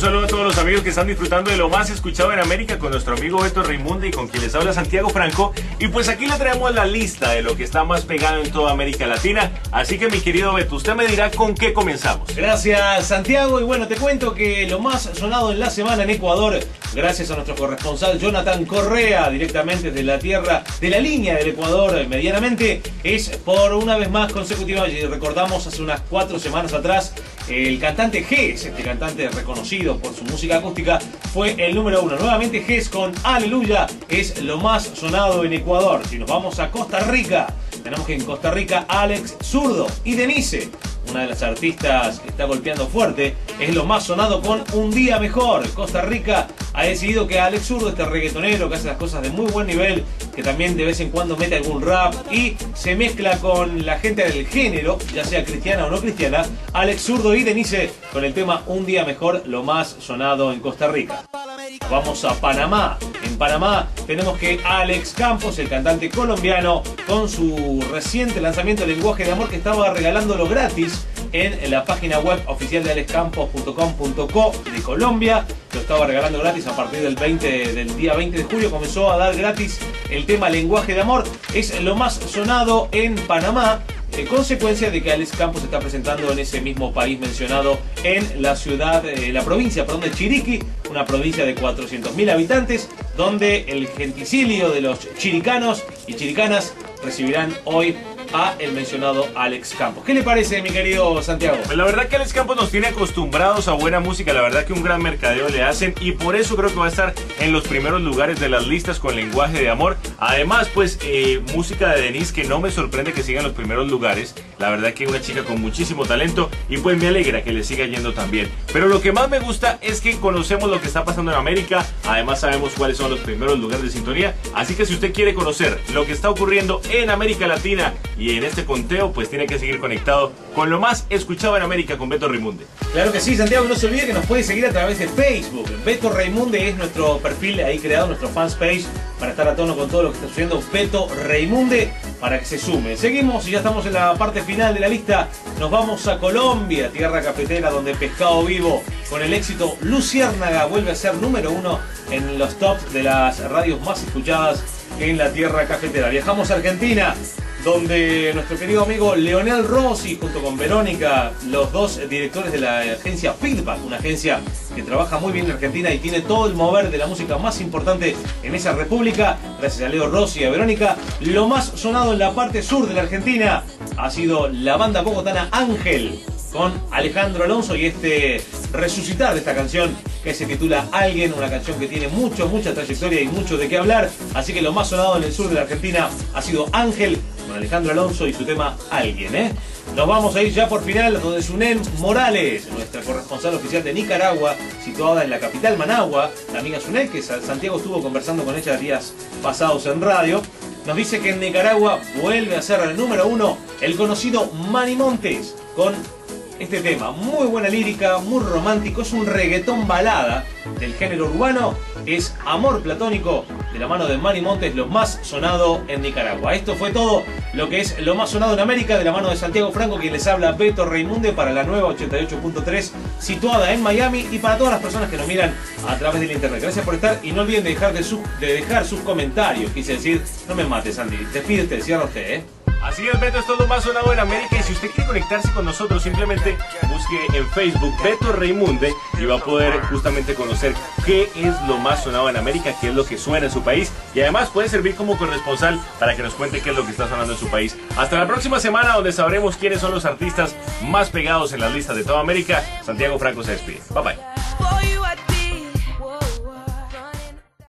todos los amigos que están disfrutando de lo más escuchado en América con nuestro amigo Beto Raimundo y con quien les habla Santiago Franco. Y pues aquí le traemos la lista de lo que está más pegado en toda América Latina. Así que mi querido Beto, usted me dirá con qué comenzamos. Gracias Santiago y bueno, te cuento que lo más sonado en la semana en Ecuador, gracias a nuestro corresponsal Jonathan Correa, directamente desde la tierra, de la línea del Ecuador medianamente, es por una vez más consecutiva, y recordamos hace unas cuatro semanas atrás, el cantante Gess, este cantante reconocido por su música acústica, fue el número uno. Nuevamente Gess con Aleluya es lo más sonado en Ecuador. Si nos vamos a Costa Rica, tenemos que en Costa Rica Alex Zurdo y Denise una de las artistas que está golpeando fuerte, es lo más sonado con Un Día Mejor. Costa Rica ha decidido que Alex Zurdo, este reggaetonero que hace las cosas de muy buen nivel, que también de vez en cuando mete algún rap y se mezcla con la gente del género, ya sea cristiana o no cristiana, Alex Zurdo y Denise con el tema Un Día Mejor, lo más sonado en Costa Rica. Vamos a Panamá. En Panamá tenemos que Alex Campos, el cantante colombiano, con su reciente lanzamiento Lenguaje de Amor que estaba regalándolo gratis en la página web oficial de alexcampos.com.co de Colombia. Lo estaba regalando gratis a partir del 20 del día 20 de julio. Comenzó a dar gratis el tema Lenguaje de Amor. Es lo más sonado en Panamá en consecuencia de que Alex Campos se está presentando en ese mismo país mencionado en la ciudad, eh, la provincia, perdón, de Chiriquí, una provincia de 400.000 habitantes, donde el genticilio de los chiricanos y chiricanas recibirán hoy a el mencionado Alex Campos. ¿Qué le parece, mi querido Santiago? Pues la verdad que Alex Campos nos tiene acostumbrados a buena música, la verdad que un gran mercadeo le hacen y por eso creo que va a estar en los primeros lugares de las listas con lenguaje de amor. Además, pues eh, música de Denise que no me sorprende que siga en los primeros lugares. La verdad que una chica con muchísimo talento y pues me alegra que le siga yendo también. Pero lo que más me gusta es que conocemos lo que está pasando en América, además sabemos cuáles son los primeros lugares de sintonía, así que si usted quiere conocer lo que está ocurriendo en América Latina y en este conteo pues tiene que seguir conectado con lo más escuchado en América con Beto Raimunde. Claro que sí, Santiago, no se olvide que nos puede seguir a través de Facebook. Beto Raimunde es nuestro perfil ahí creado, nuestro fans page, para estar a tono con todo lo que está sucediendo. Beto Raimunde, para que se sume. Seguimos y ya estamos en la parte final de la lista. Nos vamos a Colombia, tierra cafetera, donde Pescado Vivo, con el éxito Luciérnaga, vuelve a ser número uno en los tops de las radios más escuchadas en la tierra cafetera. Viajamos a Argentina, donde nuestro querido amigo Leonel Rossi, junto con Verónica, los dos directores de la agencia Feedback, una agencia que trabaja muy bien en Argentina y tiene todo el mover de la música más importante en esa república, gracias a Leo Rossi y a Verónica, lo más sonado en la parte sur de la Argentina ha sido la banda bogotana Ángel, con Alejandro Alonso y este resucitar esta canción que se titula Alguien, una canción que tiene mucho, mucha trayectoria y mucho de qué hablar. Así que lo más sonado en el sur de la Argentina ha sido Ángel con Alejandro Alonso y su tema Alguien. ¿eh? Nos vamos a ir ya por final donde Sunen Morales, nuestra corresponsal oficial de Nicaragua, situada en la capital Managua, la amiga Sunen, que Santiago estuvo conversando con ella días pasados en radio, nos dice que en Nicaragua vuelve a ser el número uno el conocido Manny Montes con este tema. Muy buena lírica, muy romántico, es un reggaetón balada del género urbano, es Amor Platónico de la mano de Manny Montes, lo más sonado en Nicaragua. Esto fue todo lo que es lo más sonado en América de la mano de Santiago Franco, quien les habla Beto Reimunde para la nueva 88.3 situada en Miami y para todas las personas que nos miran a través del internet. Gracias por estar y no olviden de dejar, de, de dejar sus comentarios. Quise decir, no me mates, Andy. Despídete, cierra usted, ¿eh? Así es, Beto, es todo más sonado en América y si usted quiere conectarse con nosotros, simplemente busque en Facebook Beto Reimunde y va a poder justamente conocer qué es lo más sonado en América, qué es lo que suena en su país y además puede servir como corresponsal para que nos cuente qué es lo que está sonando en su país. Hasta la próxima semana donde sabremos quiénes son los artistas más pegados en las listas de toda América. Santiago Franco se despide. Bye bye.